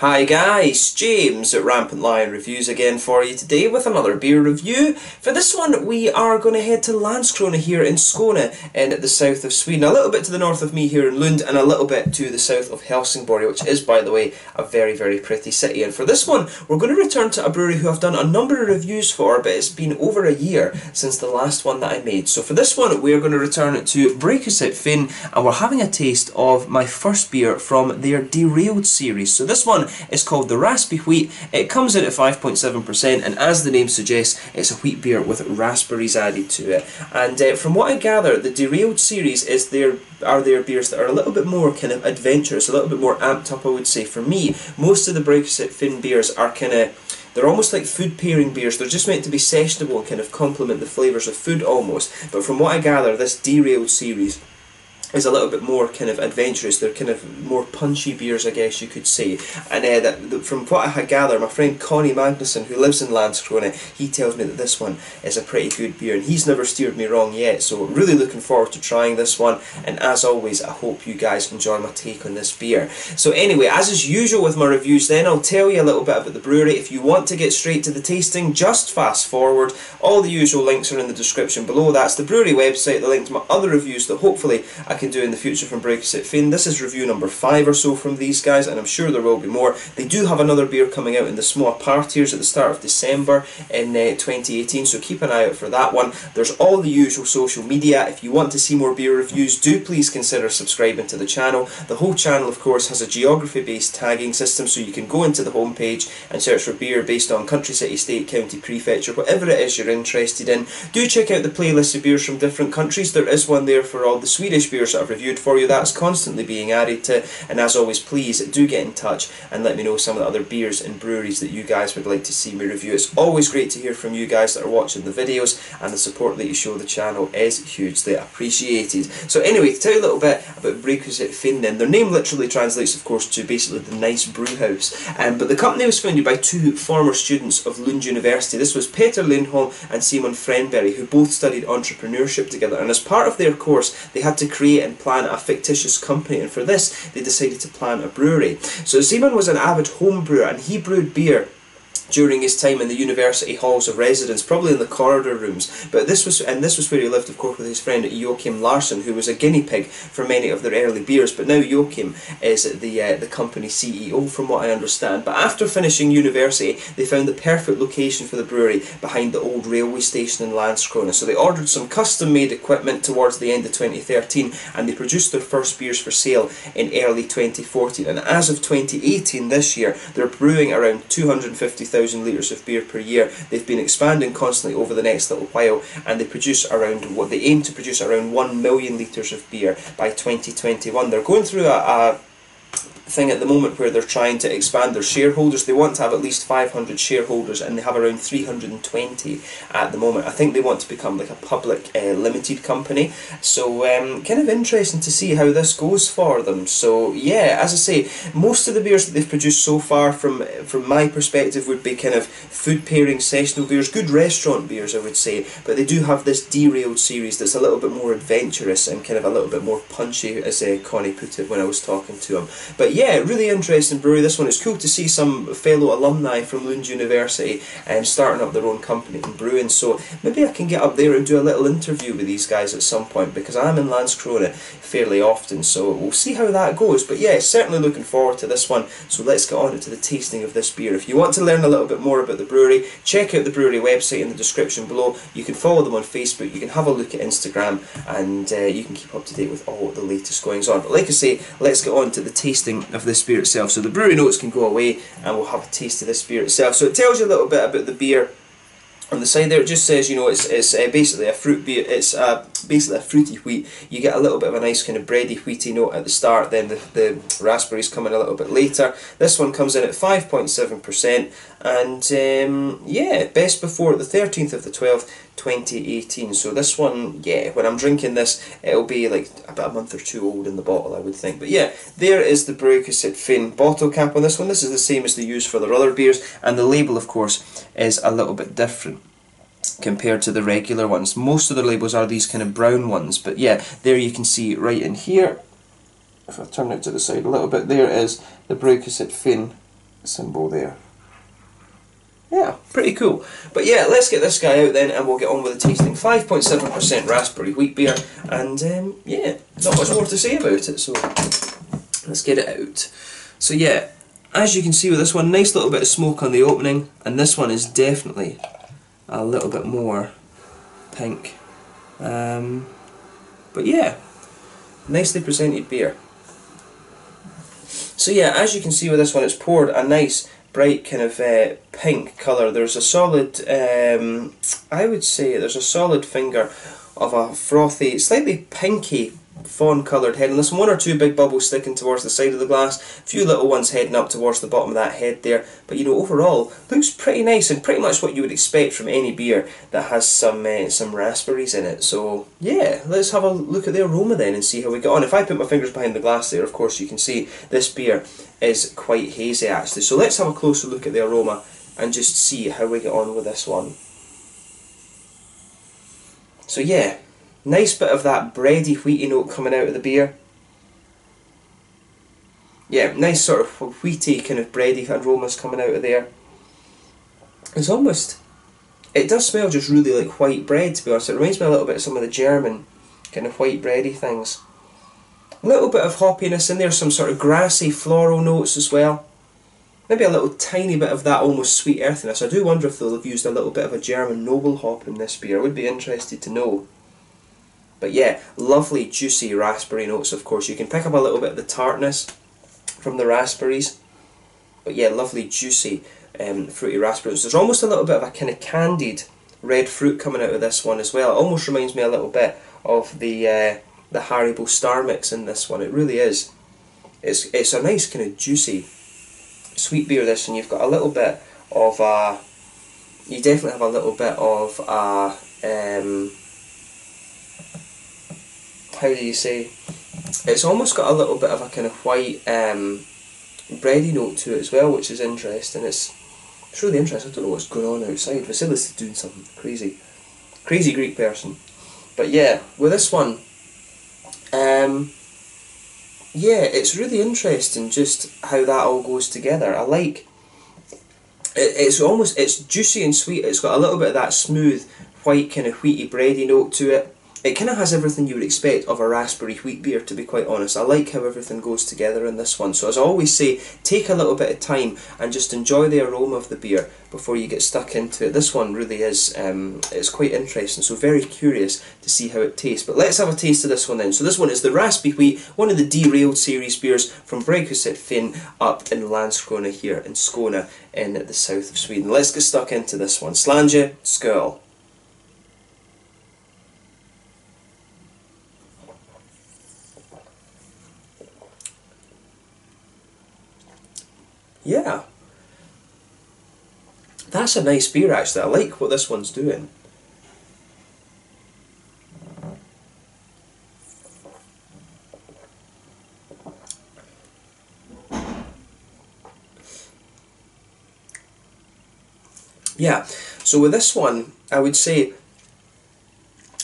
Hi guys, James at Rampant Lion Reviews again for you today with another beer review. For this one we are going to head to Landskrona here in Skåne in the south of Sweden, a little bit to the north of me here in Lund and a little bit to the south of Helsingborg which is by the way a very very pretty city and for this one we're going to return to a brewery who I've done a number of reviews for but it's been over a year since the last one that I made. So for this one we're going to return to Brygghuset Finn and we're having a taste of my first beer from their Derailed series. So this one is called the Raspy Wheat. It comes in at 5.7% and as the name suggests, it's a wheat beer with raspberries added to it. And uh, from what I gather, the Derailed series is their are their beers that are a little bit more kind of adventurous, a little bit more amped up I would say. For me, most of the Brygghuset Finn beers are kind of they're almost like food pairing beers. They're just meant to be sessionable and kind of complement the flavours of food almost. But from what I gather, this Derailed series is a little bit more kind of adventurous. They're kind of more punchy beers, I guess you could say. And uh, that, from what I gather, my friend Connie Magnuson, who lives in Landskrona, he tells me that this one is a pretty good beer, and he's never steered me wrong yet. So really looking forward to trying this one. And as always, I hope you guys enjoy my take on this beer. So anyway, as is usual with my reviews, then I'll tell you a little bit about the brewery. If you want to get straight to the tasting, just fast forward. All the usual links are in the description below. That's the brewery website, the link to my other reviews that hopefully I can do in the future from Brygghuset Finn. This is review number 5 or so from these guys and I'm sure there will be more. They do have another beer coming out in the small partiers at the start of December in uh, 2018 so keep an eye out for that one. There's all the usual social media. If you want to see more beer reviews do please consider subscribing to the channel. The whole channel of course has a geography based tagging system so you can go into the homepage and search for beer based on country, city, state, county, prefecture, whatever it is you're interested in. Do check out the playlist of beers from different countries. There is one there for all the Swedish beers that I've reviewed for you. That's constantly being added to. And as always, please do get in touch and let me know some of the other beers and breweries that you guys would like to see me review. It's always great to hear from you guys that are watching the videos and the support that you show the channel is hugely appreciated. So anyway, to tell you a little bit about Brygghuset Finn their name literally translates of course to basically the nice brew house. Um, but the company was founded by two former students of Lund University. This was Peter Lindholm and Simon Frenberry who both studied entrepreneurship together and as part of their course they had to create and plan a fictitious company and for this they decided to plan a brewery. So Simon was an avid home brewer and he brewed beer during his time in the university halls of residence, probably in the corridor rooms. But this was, and this was where he lived, of course, with his friend Joachim Larsson, who was a guinea pig for many of their early beers. But now Joachim is the uh, the company CEO, from what I understand. But after finishing university, they found the perfect location for the brewery behind the old railway station in Landskrona. So they ordered some custom-made equipment towards the end of 2013, and they produced their first beers for sale in early 2014. And as of 2018, this year, they're brewing around 250,000 thousand litres of beer per year. They've been expanding constantly over the next little while and they produce around what they aim to produce around 1 million litres of beer by 2021. They're going through a, a thing at the moment where they're trying to expand their shareholders. They want to have at least 500 shareholders and they have around 320 at the moment. I think they want to become like a public uh, limited company. So um, kind of interesting to see how this goes for them. So yeah, as I say, most of the beers that they've produced so far from from my perspective would be kind of food pairing sessional beers, good restaurant beers I would say, but they do have this derailed series that's a little bit more adventurous and kind of a little bit more punchy as uh, Connie put it when I was talking to him. But yeah, yeah, really interesting brewery. This one. It's cool to see some fellow alumni from Lund University and um, starting up their own company and brewing. So maybe I can get up there and do a little interview with these guys at some point because I'm in Landskrona fairly often. So we'll see how that goes. But yeah, certainly looking forward to this one. So let's get on to the tasting of this beer. If you want to learn a little bit more about the brewery, check out the brewery website in the description below. You can follow them on Facebook. You can have a look at Instagram, and uh, you can keep up to date with all the latest goings on. But like I say, let's get on to the tasting of this beer itself. So the brewery notes can go away and we'll have a taste of this beer itself. So it tells you a little bit about the beer on the side there. It just says you know it's, it's uh, basically a fruit beer. It's uh, basically a fruity wheat. You get a little bit of a nice kind of bready wheaty note at the start then the, the raspberries come in a little bit later. This one comes in at 5.7% and um, yeah best before the 13th of the 12th 2018 so this one yeah when I'm drinking this it'll be like about a month or two old in the bottle I would think. But yeah there is the Brygghuset Finn bottle cap on this one. This is the same as they use for their other beers and the label of course is a little bit different compared to the regular ones. Most of the labels are these kind of brown ones but yeah there you can see right in here if I turn it to the side a little bit there is the Brygghuset Finn symbol there. Yeah, pretty cool. But yeah, let's get this guy out then and we'll get on with the tasting. 5.7% raspberry wheat beer and um, yeah, not much more to say about it, so let's get it out. So yeah, as you can see with this one, nice little bit of smoke on the opening and this one is definitely a little bit more pink. Um, but yeah, nicely presented beer. So yeah, as you can see with this one, it's poured a nice bright kind of uh, pink colour. There's a solid, um, I would say, there's a solid finger of a frothy, slightly pinky fawn coloured head and there's one or two big bubbles sticking towards the side of the glass, a few little ones heading up towards the bottom of that head there, but you know overall looks pretty nice and pretty much what you would expect from any beer that has some uh, some raspberries in it. So yeah, let's have a look at the aroma then and see how we get on. If I put my fingers behind the glass there, of course you can see this beer is quite hazy actually. So let's have a closer look at the aroma and just see how we get on with this one. So yeah, Nice bit of that bready wheaty note coming out of the beer. Yeah, nice sort of wheaty kind of bready aromas coming out of there. It's almost, it does smell just really like white bread to be honest. It reminds me a little bit of some of the German kind of white bready things. A little bit of hoppiness in there, some sort of grassy floral notes as well. Maybe a little tiny bit of that almost sweet earthiness. I do wonder if they'll have used a little bit of a German noble hop in this beer. I would be interested to know. But yeah, lovely juicy raspberry notes of course. You can pick up a little bit of the tartness from the raspberries. But yeah, lovely juicy um, fruity raspberries. There's almost a little bit of a kind of candied red fruit coming out of this one as well. It almost reminds me a little bit of the uh, the Haribo Star Mix in this one. It really is. It's it's a nice kind of juicy sweet beer this and you've got a little bit of a you definitely have a little bit of a um, how do you say, it's almost got a little bit of a kind of white um, bready note to it as well, which is interesting. It's it's really interesting. I don't know what's going on outside. Vasilis is doing something crazy, crazy Greek person. But yeah, with this one, um, yeah, it's really interesting just how that all goes together. I like. It, it's almost it's juicy and sweet. It's got a little bit of that smooth white kind of wheaty bready note to it it kind of has everything you would expect of a raspberry wheat beer to be quite honest. I like how everything goes together in this one. So as I always say, take a little bit of time and just enjoy the aroma of the beer before you get stuck into it. This one really is um, it's quite interesting, so very curious to see how it tastes. But let's have a taste of this one then. So this one is the Raspy Wheat, one of the derailed series beers from Brygghuset Finn up in Landskrona here in Skåne in the south of Sweden. Let's get stuck into this one. Slange, Skål. Yeah. That's a nice beer actually. I like what this one's doing. Yeah, so with this one, I would say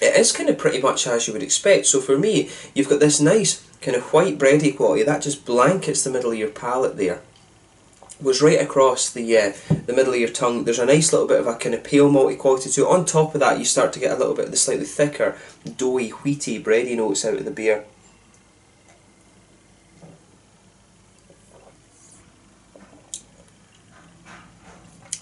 it is kind of pretty much as you would expect. So for me, you've got this nice kind of white bready quality that just blankets the middle of your palate there goes right across the uh, the middle of your tongue. There's a nice little bit of a kind of pale malty quality to it. On top of that, you start to get a little bit of the slightly thicker, doughy, wheaty, bready notes out of the beer.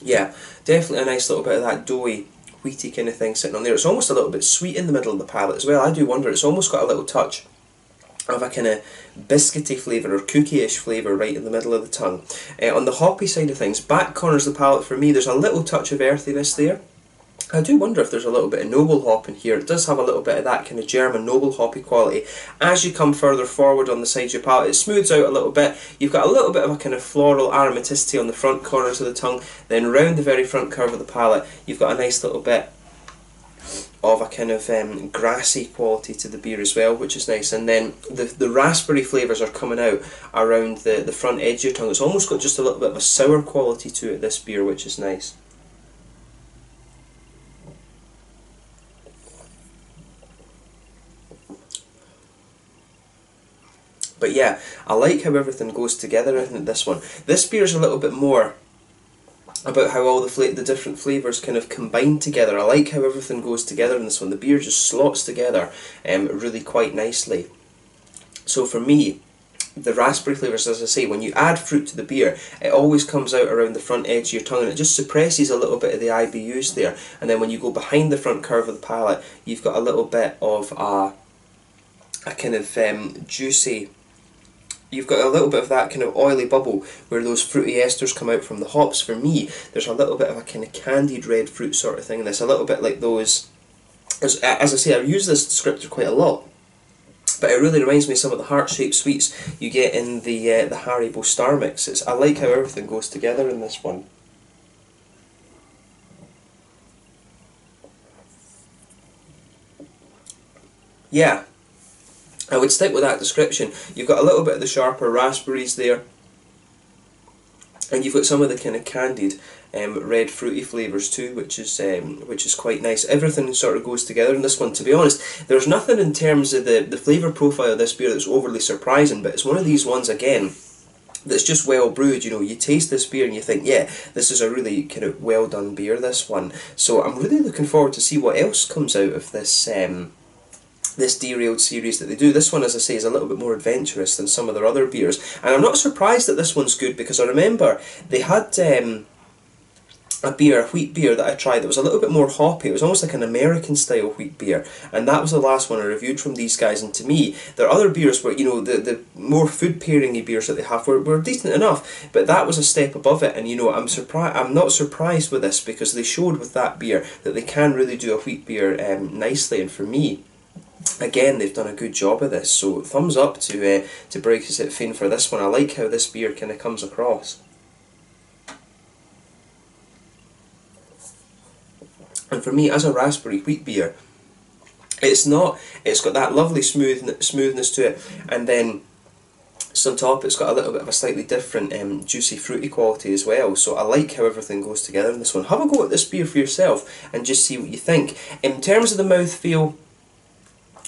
Yeah, definitely a nice little bit of that doughy, wheaty kind of thing sitting on there. It's almost a little bit sweet in the middle of the palate as well. I do wonder, it's almost got a little touch of a kind of biscuity flavour or cookie-ish flavour right in the middle of the tongue. Uh, on the hoppy side of things, back corners of the palate for me, there's a little touch of earthiness there. I do wonder if there's a little bit of noble hop in here. It does have a little bit of that kind of German noble hoppy quality. As you come further forward on the sides of your palate, it smooths out a little bit. You've got a little bit of a kind of floral aromaticity on the front corners of the tongue. Then round the very front curve of the palate, you've got a nice little bit of a kind of um, grassy quality to the beer as well, which is nice. And then the, the raspberry flavours are coming out around the, the front edge of your tongue. It's almost got just a little bit of a sour quality to it, this beer, which is nice. But yeah, I like how everything goes together in this one. This beer is a little bit more about how all the fla- the different flavours kind of combine together. I like how everything goes together in this one. The beer just slots together um, really quite nicely. So for me, the raspberry flavours, as I say, when you add fruit to the beer, it always comes out around the front edge of your tongue and it just suppresses a little bit of the IBUs there. And then when you go behind the front curve of the palate, you've got a little bit of a, a kind of um, juicy you've got a little bit of that kind of oily bubble where those fruity esters come out from the hops. For me, there's a little bit of a kind of candied red fruit sort of thing in this, a little bit like those. As, as I say, I use this descriptor quite a lot, but it really reminds me of some of the heart-shaped sweets you get in the uh, the Haribo Star Mix. It's, I like how everything goes together in this one. Yeah, I would stick with that description. You've got a little bit of the sharper raspberries there, and you've got some of the kind of candied um, red fruity flavours too, which is um, which is quite nice. Everything sort of goes together in this one. To be honest, there's nothing in terms of the the flavour profile of this beer that's overly surprising, but it's one of these ones again that's just well brewed. You know, you taste this beer and you think, yeah, this is a really kind of well done beer. This one, so I'm really looking forward to see what else comes out of this. Um, this derailed series that they do. This one, as I say, is a little bit more adventurous than some of their other beers, and I'm not surprised that this one's good because I remember they had um, a beer, a wheat beer that I tried that was a little bit more hoppy. It was almost like an American style wheat beer, and that was the last one I reviewed from these guys. And to me, their other beers were, you know, the the more food pairingy beers that they have were, were decent enough, but that was a step above it. And you know, I'm surprised. I'm not surprised with this because they showed with that beer that they can really do a wheat beer um, nicely. And for me, again they've done a good job of this. So thumbs up to uh, to Brygghuset Finn for this one. I like how this beer kind of comes across. And for me as a raspberry wheat beer it's not it's got that lovely smooth smoothness to it and then on top it's got a little bit of a slightly different um, juicy fruity quality as well. So I like how everything goes together in this one. Have a go at this beer for yourself and just see what you think. In terms of the mouth feel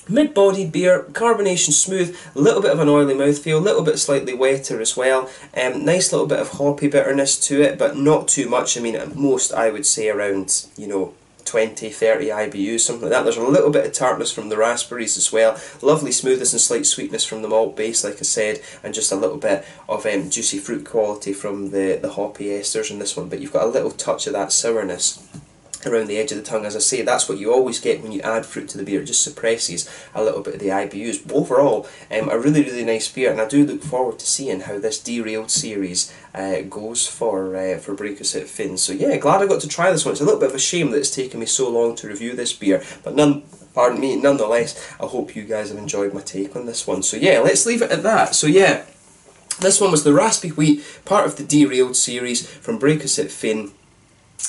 Mid-bodied beer, carbonation smooth, a little bit of an oily mouthfeel, a little bit slightly wetter as well. Um, nice little bit of hoppy bitterness to it, but not too much. I mean, at most I would say around, you know, 20, 30 IBUs, something like that. There's a little bit of tartness from the raspberries as well. Lovely smoothness and slight sweetness from the malt base, like I said, and just a little bit of um, juicy fruit quality from the, the hoppy esters in this one. But you've got a little touch of that sourness around the edge of the tongue. As I say, that's what you always get when you add fruit to the beer. It just suppresses a little bit of the IBUs. But overall, um, a really, really nice beer, and I do look forward to seeing how this derailed series uh, goes for uh, for Brygghuset Finn. So yeah, glad I got to try this one. It's a little bit of a shame that it's taken me so long to review this beer, but none. Pardon me, nonetheless, I hope you guys have enjoyed my take on this one. So yeah, let's leave it at that. So yeah, this one was the Raspy Wheat, part of the Derailed series from Brygghuset Finn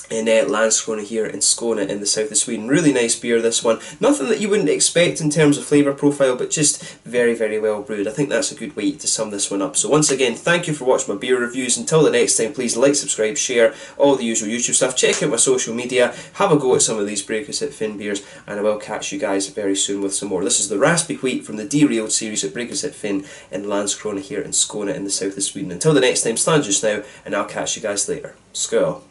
in uh, Landskrona here in Skåne in the south of Sweden. Really nice beer this one. Nothing that you wouldn't expect in terms of flavour profile but just very very well brewed. I think that's a good way to sum this one up. So once again thank you for watching my beer reviews. Until the next time please like, subscribe, share, all the usual YouTube stuff. Check out my social media, have a go at some of these Brygghuset Finn beers and I will catch you guys very soon with some more. This is the Raspy Wheat from the Derailed series at Brygghuset Finn in Landskrona here in Skåne in the south of Sweden. Until the next time stand just now and I'll catch you guys later. Skål.